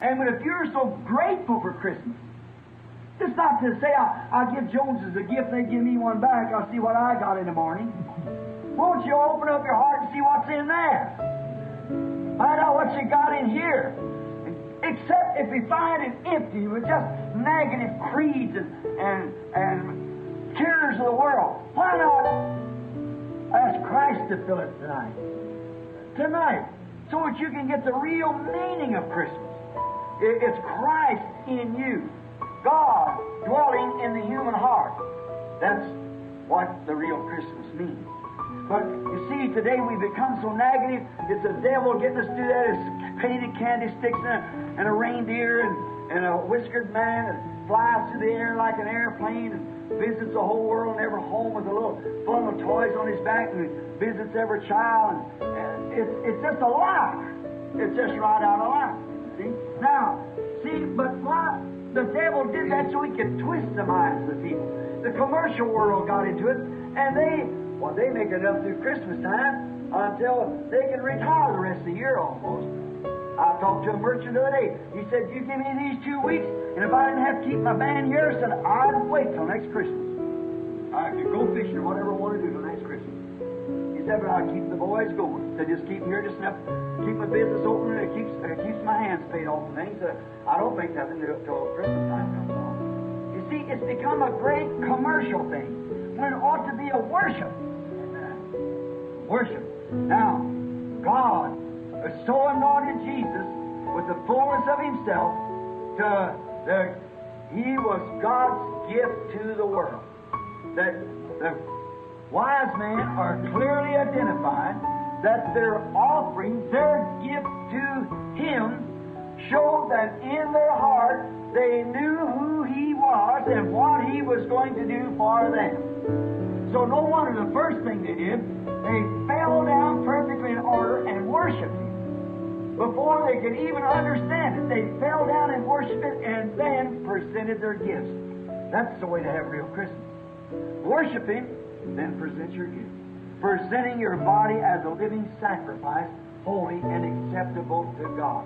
And but if you're so grateful for Christmas, it's not to say I, I'll give Joneses a gift, they give me one back, I'll see what I got in the morning. Won't you open up your heart and see what's in there? Find out what you got in here. Except if you find it empty with just negative creeds and, and, and cares of the world. Why not ask Christ to fill it tonight? Tonight. So that you can get the real meaning of Christmas. It- It's Christ in you. God dwelling in the human heart. That's what the real Christmas means. But you see, today we become so negative. It's the devil getting us to that. It's painted candy sticks and a, and a reindeer and, and a whiskered man that flies through the air like an airplane and visits the whole world and every home with a little bundle of toys on his back and visits every child. And, and it's, it's just a lie. It's just right out of lie. Did that so he could twist the minds of the people. The commercial world got into it, and they, well, they make enough through Christmas time until they can retire the rest of the year almost. I talked to a merchant the other day. He said, You give me these two weeks, and if I didn't have to keep my band here, I said, I'd wait till next Christmas. I could go fishing or whatever I want to do till next Christmas. He said, but I keep the boys going. He just keep them here just enough, keep my business open, and it keeps, it keeps my hands paid off and things. Uh, I don't think nothing till Christmas time comes along. You see, it's become a great commercial thing when it ought to be a worship. Worship. Now, God has so anointed Jesus with the fullness of Himself to He was God's gift to the world. That the wise men are clearly identified that their offering, their gift to Him, showed that in their heart they knew who He was and what He was going to do for them. So no wonder the first thing they did, they fell down perfectly in order and worshiped Him. Before they could even understand it, they fell down and worshiped it and then presented their gifts. That's the way to have real Christmas. Worship Him, then present your gift. Presenting your body as a living sacrifice, holy and acceptable to God.